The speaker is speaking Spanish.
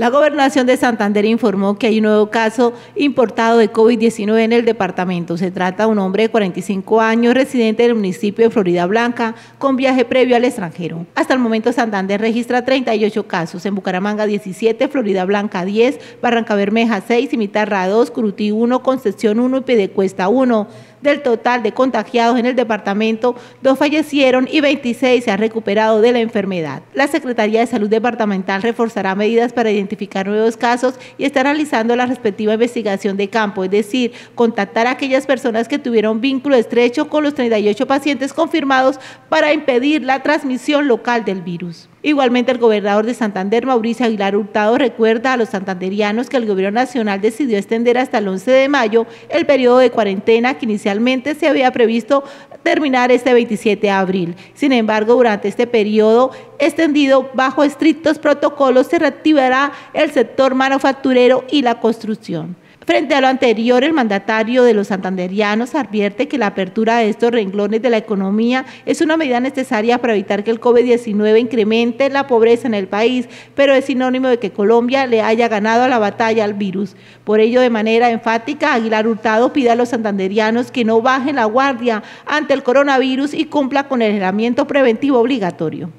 La gobernación de Santander informó que hay un nuevo caso importado de COVID-19 en el departamento. Se trata de un hombre de 45 años, residente del municipio de Florida Blanca, con viaje previo al extranjero. Hasta el momento Santander registra 38 casos, en Bucaramanga 17, Florida Blanca 10, Barranca Bermeja 6, Cimitarra 2, Curutí 1, Concepción 1 y Pedecuesta 1. Del total de contagiados en el departamento, dos fallecieron y 26 se han recuperado de la enfermedad. La Secretaría de Salud Departamental reforzará medidas para identificar nuevos casos y está realizando la respectiva investigación de campo, es decir, contactar a aquellas personas que tuvieron vínculo estrecho con los 38 pacientes confirmados para impedir la transmisión local del virus. Igualmente, el gobernador de Santander, Mauricio Aguilar Hurtado, recuerda a los santanderianos que el gobierno nacional decidió extender hasta el 11 de mayo el periodo de cuarentena que inicialmente se había previsto terminar este 27 de abril. Sin embargo, durante este periodo extendido bajo estrictos protocolos se reactivará el sector manufacturero y la construcción. Frente a lo anterior, el mandatario de los santanderianos advierte que la apertura de estos renglones de la economía es una medida necesaria para evitar que el COVID-19 incremente la pobreza en el país, pero es sinónimo de que Colombia le haya ganado la batalla al virus. Por ello, de manera enfática, Aguilar Hurtado pide a los santanderianos que no bajen la guardia ante el coronavirus y cumpla con el aislamiento preventivo obligatorio.